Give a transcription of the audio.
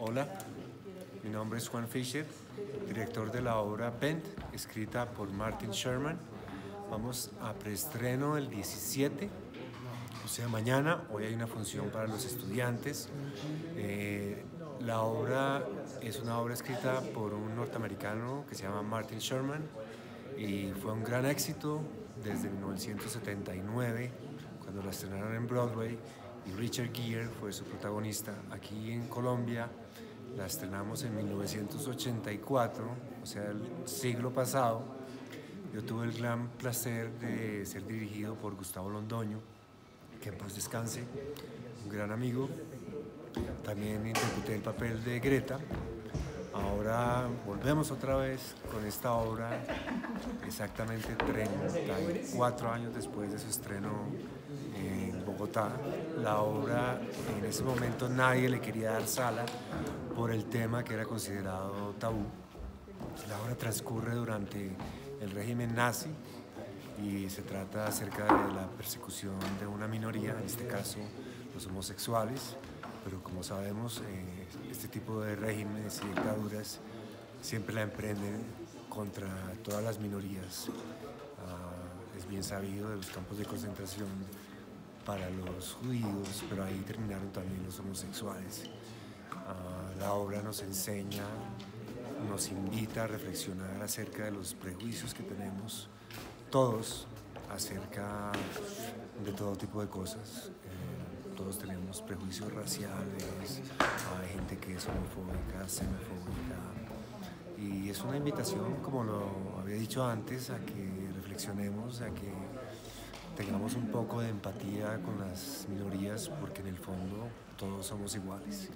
Hola, mi nombre es Juan Fischer, director de la obra Bent, escrita por Martin Sherman. Vamos a preestreno el 17, o sea, mañana. Hoy hay una función para los estudiantes. Eh, la obra es una obra escrita por un norteamericano que se llama Martin Sherman y fue un gran éxito desde 1979, cuando la estrenaron en Broadway Richard Gere fue su protagonista. Aquí en Colombia la estrenamos en 1984, o sea, el siglo pasado. Yo tuve el gran placer de ser dirigido por Gustavo Londoño, que pues descanse, un gran amigo. También interpreté el papel de Greta. Ahora volvemos otra vez con esta obra, exactamente 34 años después de su estreno en Bogotá. La obra en ese momento nadie le quería dar sala por el tema que era considerado tabú. La obra transcurre durante el régimen nazi y se trata acerca de la persecución de una minoría, en este caso los homosexuales, pero como sabemos eh, este tipo de regímenes y dictaduras siempre la emprenden contra todas las minorías. Ah, es bien sabido de los campos de concentración para los judíos, pero ahí terminaron también los homosexuales. Ah, la obra nos enseña, nos invita a reflexionar acerca de los prejuicios que tenemos todos acerca de todo tipo de cosas. Eh, todos tenemos prejuicios raciales, hay gente que es homofóbica, xenofóbica. Y es una invitación, como lo había dicho antes, a que reflexionemos, a que tengamos un poco de empatía con las minorías, porque en el fondo todos somos iguales.